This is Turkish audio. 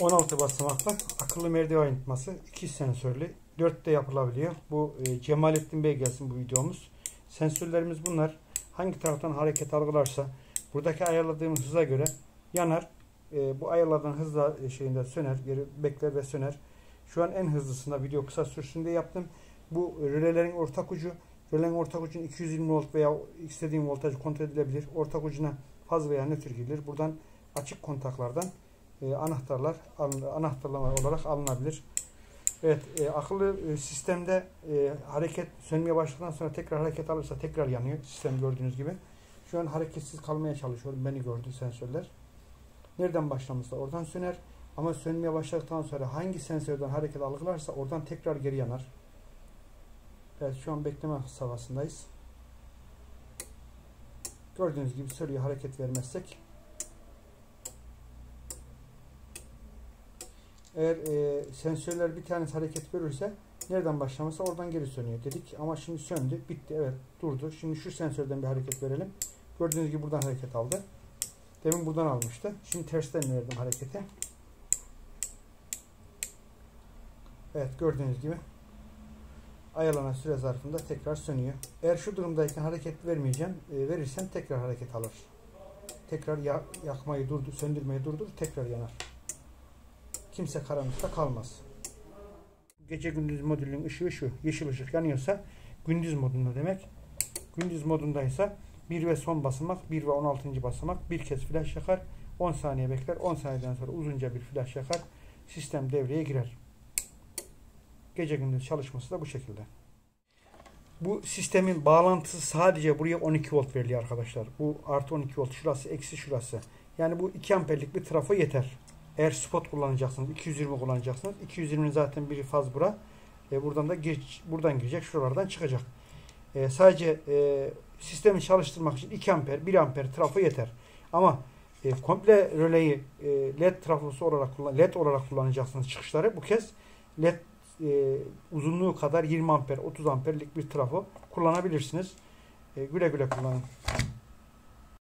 16 basamaklı akıllı merdiven yıkması 2 sensörlü 4 de yapılabiliyor. Bu e, Cemalettin Bey gelsin bu videomuz. Sensörlerimiz bunlar. Hangi taraftan hareket algılarsa buradaki ayarladığımız hıza göre yanar. E, bu ayarladığın hızla e, şeyinde söner, geri bekler ve söner. Şu an en hızlısında video kısa sürsün diye yaptım. Bu rölelerin ortak ucu. Rölenin ortak ucun 220 volt veya istediğin voltaj kontrol edilebilir. Ortak ucuna faz veya nötr girilir. Buradan açık kontaklardan e, anahtarlar anahtarlama olarak alınabilir. Evet, e, akıllı e, sistemde e, hareket sönmeye başladıktan sonra tekrar hareket alırsa tekrar yanıyor. Sistem gördüğünüz gibi. Şu an hareketsiz kalmaya çalışıyorum. Beni gördü sensörler. Nereden başlamışsa oradan söner. Ama sönmeye başladıktan sonra hangi sensörden hareket algılarsa oradan tekrar geri yanar. Evet şu an bekleme safhasındayız. Gördüğünüz gibi sürüye hareket vermezsek Eğer e, sensörler bir tanesi hareket verirse nereden başlamışsa oradan geri sönüyor dedik. Ama şimdi söndü. Bitti. Evet durdu. Şimdi şu sensörden bir hareket verelim. Gördüğünüz gibi buradan hareket aldı. Demin buradan almıştı. Şimdi tersten verdim harekete. Evet gördüğünüz gibi ayarlanan süre zarfında tekrar sönüyor. Eğer şu durumdayken hareket vermeyeceğim, e, verirsem tekrar hareket alır. Tekrar yakmayı durdur, söndürmeyi durdur, tekrar yanar kimse karanlıkta kalmaz. Gece gündüz modülün ışığı şu. Yeşil ışık yanıyorsa gündüz modunda demek. Gündüz modundaysa 1 ve son basamak 1 ve 16. basamak bir kez flash yakar. 10 saniye bekler. 10 saniyeden sonra uzunca bir flash yakar. Sistem devreye girer. Gece gündüz çalışması da bu şekilde. Bu sistemin bağlantısı sadece buraya 12 volt veriliyor arkadaşlar. Bu artı 12 volt şurası eksi şurası. Yani bu 2 amperlik bir trafo yeter. Eğer spot kullanacaksınız 220 kullanacaksınız. 220'nin zaten bir faz bura. E, buradan da gir, buradan girecek. Şuralardan çıkacak. E, sadece e, sistemi çalıştırmak için 2 amper 1 amper trafo yeter. Ama e, komple röleyi e, led trafosu olarak led olarak kullanacaksınız çıkışları. Bu kez led e, uzunluğu kadar 20 amper 30 amperlik bir trafo kullanabilirsiniz. E, güle güle kullanın.